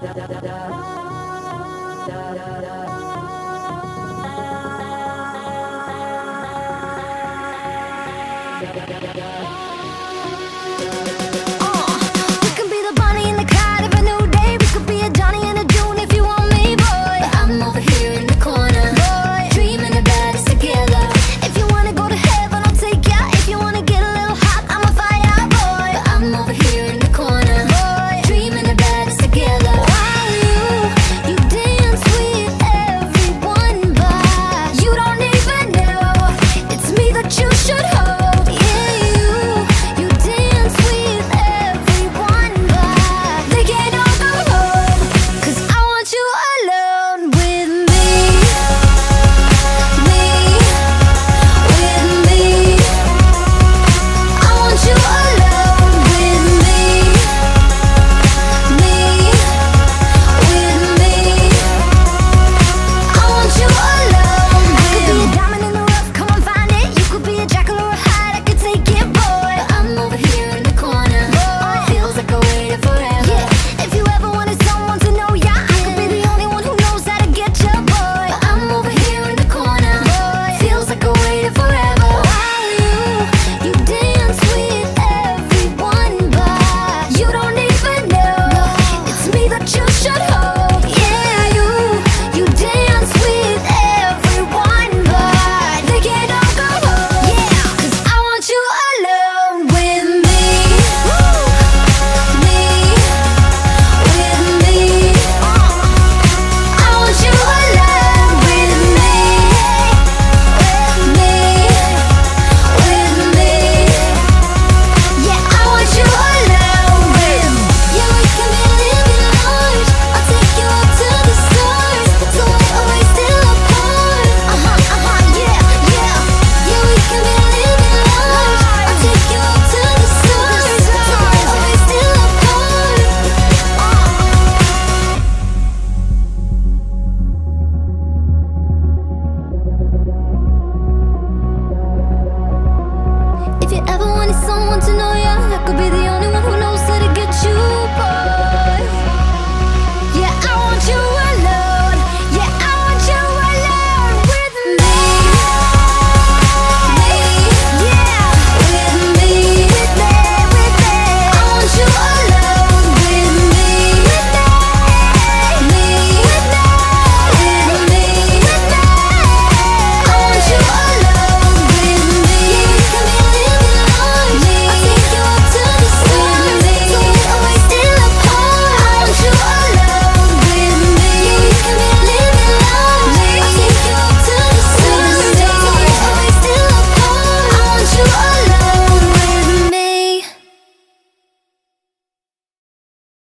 da da da da to know you. I could be the